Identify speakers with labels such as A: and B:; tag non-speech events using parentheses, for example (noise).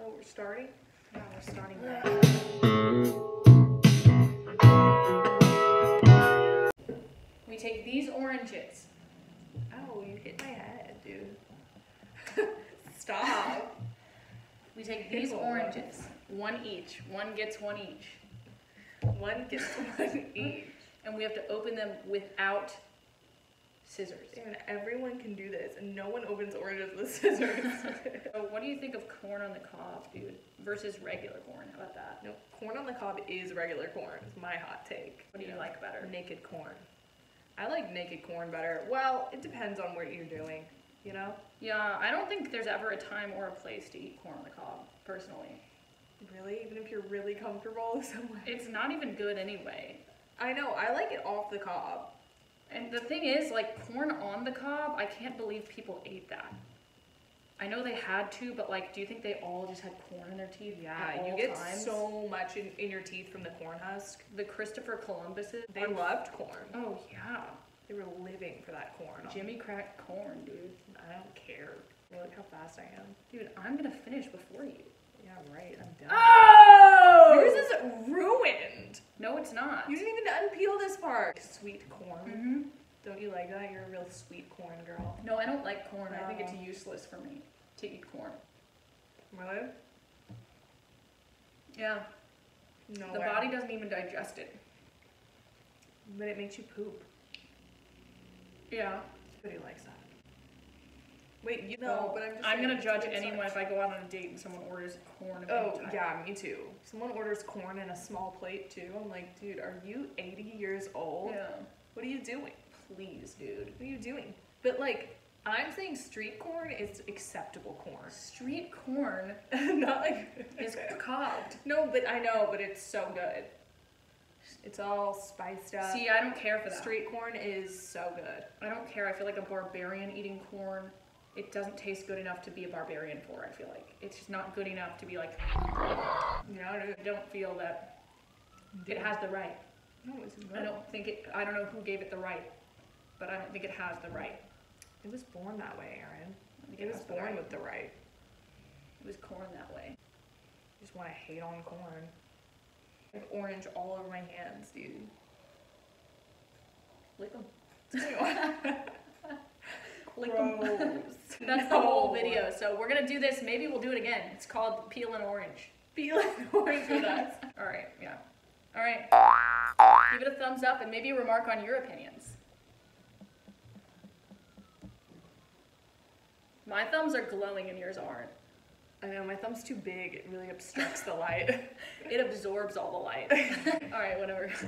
A: Oh, we're starting?
B: Yeah, we're starting. We take these oranges.
A: Oh, you hit my head, dude. (laughs) Stop.
B: We take these oranges, one each. One gets one each.
A: One gets (laughs) one each.
B: And we have to open them without scissors.
A: And everyone can do this, and no one opens oranges with (laughs) scissors.
B: What do you think of corn on the cob, dude, versus regular corn? How about that?
A: no, corn on the cob is regular corn. Is my hot take.
B: What do you like better?
A: Naked corn. I like naked corn better. Well, it depends on what you're doing. You know?
B: Yeah, I don't think there's ever a time or a place to eat corn on the cob, personally.
A: Really? Even if you're really comfortable (laughs) somewhere.
B: It's not even good anyway.
A: I know. I like it off the cob.
B: And the thing is, like corn on the cob, I can't believe people ate that. I know they had to, but like, do you think they all just had corn in their teeth?
A: Yeah, you get
B: times?
A: so much in, in your teeth from the corn husk.
B: The Christopher Columbuses.
A: They loved corn.
B: Oh yeah,
A: They were living for that corn.
B: Jimmy cracked corn, dude.
A: I don't care. Look how fast I am.
B: Dude, I'm gonna finish before you.
A: Yeah, right. I'm done.
B: Oh!
A: Yours is ruined.
B: No, it's not.
A: You didn't even unpeel this part. Sweet corn.
B: hmm
A: Don't you like that? You're a real sweet corn girl.
B: No, I don't like corn. I think it's useless for me to eat corn.
A: Really?
B: Yeah,
A: No.
B: the
A: way.
B: body doesn't even digest it.
A: But it makes you poop.
B: Yeah.
A: Everybody likes that. Wait, you know, but I'm just.
B: I'm gonna judge anyone if I go out on a date and someone orders corn.
A: Oh yeah, me too. Someone orders corn in a small plate too. I'm like, dude, are you 80 years old?
B: Yeah.
A: What are you doing?
B: Please, dude.
A: What are you doing? But like, I'm saying street corn is acceptable corn.
B: Street corn (laughs)
A: Not like (laughs)
B: is cobbed.
A: No, but I know, but it's so good. It's all spiced up.
B: See, I don't care for that.
A: street corn is so good.
B: I don't care. I feel like a barbarian eating corn. It doesn't taste good enough to be a barbarian for. I feel like it's just not good enough to be like.
A: You know,
B: I don't feel that it has the right.
A: No, it's
B: I don't think it. I don't know who gave it the right, but I don't think it has the right.
A: It was born that way, Erin.
B: I think
A: It was born
B: right.
A: with the right.
B: It was corn that way.
A: I just want to hate on corn. Have orange all over my hands, dude.
B: Lick 'em.
A: Ew. (laughs)
B: Lick 'em.
A: Gross. (laughs)
B: That's the whole video. So we're gonna do this. Maybe we'll do it again. It's called peel an orange.
A: Peel an (laughs) orange with us.
B: All right. Yeah. All right. Give it a thumbs up and maybe a remark on your opinions. My thumbs are glowing and yours aren't.
A: I know, my thumb's too big. It really obstructs the light. (laughs)
B: It absorbs all the light. (laughs) all right, whatever.